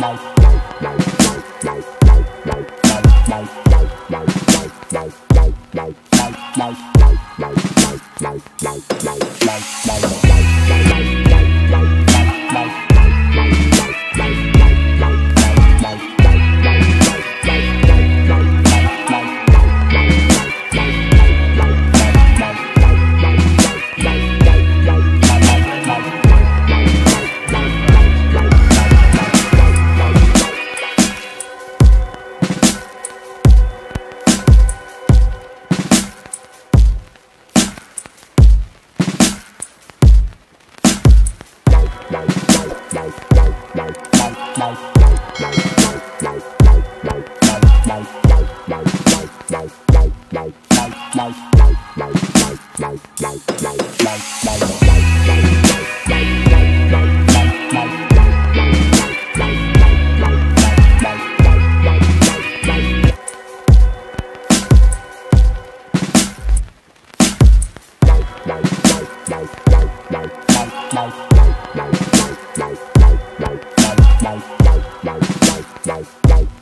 Bye. Bye.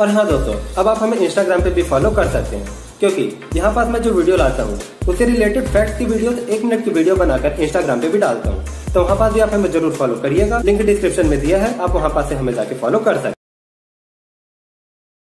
और हाँ दोस्तों, अब आप हमें इंस्टाग्राम पे भी फॉलो कर सकते हैं, क्योंकि यहाँ पास मैं जो वीडियो लाता हूँ, उससे रिलेटेड फैक्ट की वीडियो एक मिनट की वीडियो बनाकर इंस्टाग्राम पे भी डालता हूँ। तो वहाँ पास भी आप हमें ज़रूर फॉलो करिएगा लिंक डिस्क्रिप्शन में दिया है, आप वहाँ पास से हमें जाके फॉलो कर सकते